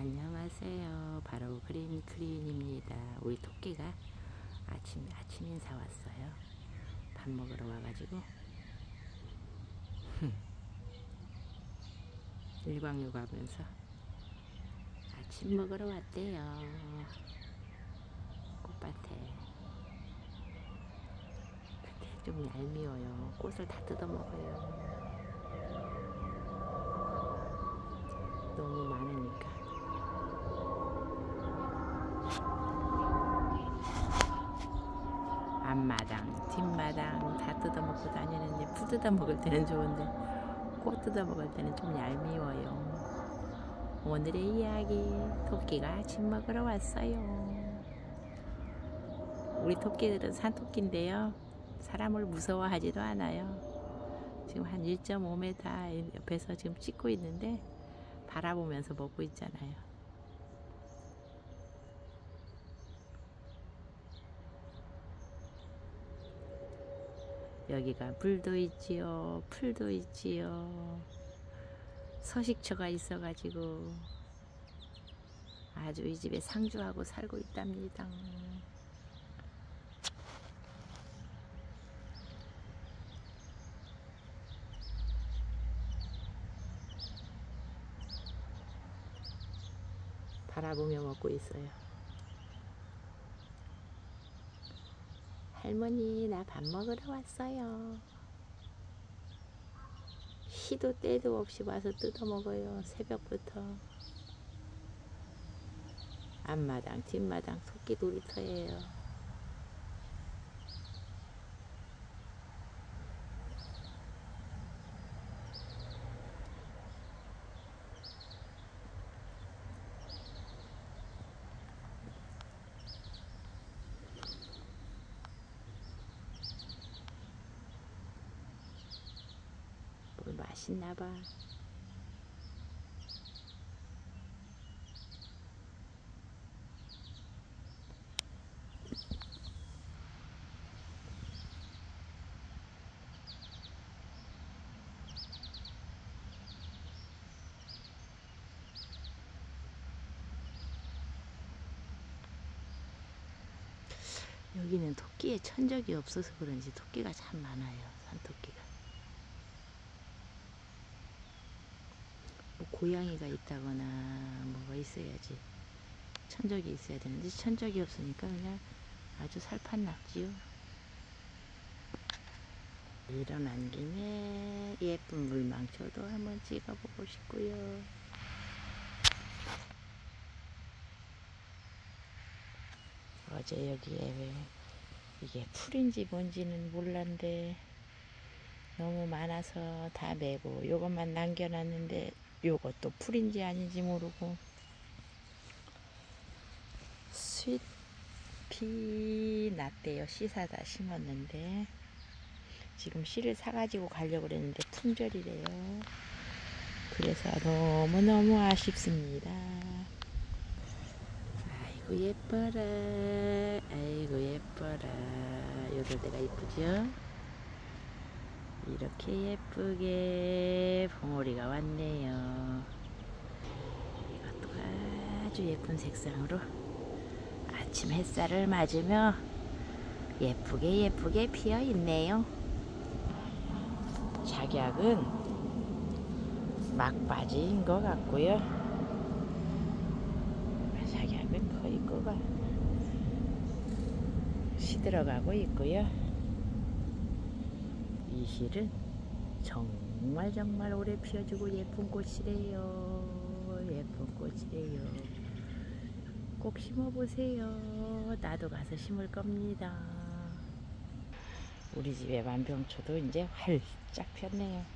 안녕하세요. 바로 그린 크린입니다. 우리 토끼가 아침 아침 인사 왔어요. 밥 먹으러 와가지고 일광욕하면서 아침 먹으러 왔대요. 꽃밭에. 근데 좀 얄미워요. 꽃을 다 뜯어 먹어요. 너무 많으니까. 앞마당, 뒷마당 다 뜯어먹고 다니는데 푸 뜯어먹을 때는 좋은데 꽃 뜯어먹을 때는 좀 얄미워요. 오늘의 이야기 토끼가 아침 먹으러 왔어요. 우리 토끼들은 산토끼인데요. 사람을 무서워하지도 않아요. 지금 한 1.5m 옆에서 지금 찍고 있는데 바라보면서 먹고 있잖아요. 여기가 물도 있지요, 풀도 있지요. 서식처가 있어 가지고 아주 이 집에 상주하고 살고 있답니다. 바라보며 먹고 있어요. 할머니 나 밥 먹으러 왔어요. 시도 때도 없이 와서 뜯어 먹어요. 새벽부터. 앞마당 뒷마당 토끼 놀이터예요. 맛있나 봐. 여기는 토끼의 천적이 없어서 그런지 토끼가 참 많아요. 산토끼가. 뭐 고양이가 있다거나 뭐가 있어야지 천적이 있어야 되는데 천적이 없으니까 그냥 아주 살판 낙지요. 일어난 김에 예쁜 물망초도 한번 찍어보고 싶고요. 어제 여기에 왜 이게 풀인지 뭔지는 몰랐는데 너무 많아서 다 메고 요것만 남겨놨는데 요것도 풀인지 아닌지 모르고. 스윗피 났대요. 씨 사다 심었는데. 지금 씨를 사가지고 가려고 그랬는데 품절이래요. 그래서 너무너무 아쉽습니다. 아이고 예뻐라. 아이고 예뻐라. 요럴 때가 이쁘죠 이렇게 예쁘게 봉오리가 왔네요. 이것도 아주 예쁜 색상으로 아침 햇살을 맞으며 예쁘게 예쁘게 피어 있네요. 작약은 막바지인 것 같고요. 작약은 거의 꼬가 시들어가고 있고요 이 실은 정말 정말 오래 피어주고 예쁜 꽃이래요. 예쁜 꽃이래요. 꼭 심어보세요. 나도 가서 심을 겁니다. 우리 집에 만병초도 이제 활짝 폈네요.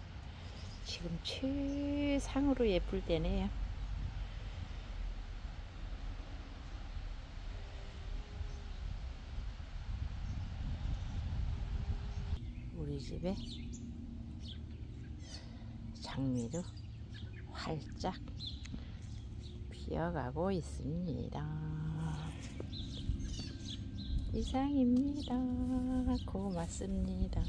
지금 최상으로 예쁠 때네요 우리 집에 장미도 활짝 피어가고 있습니다. 이상입니다. 고맙습니다.